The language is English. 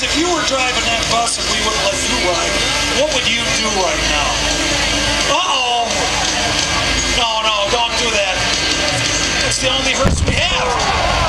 Chris, if you were driving that bus and we wouldn't let you ride, what would you do right now? Uh-oh. No, no, don't do that. It's the only hearse we have.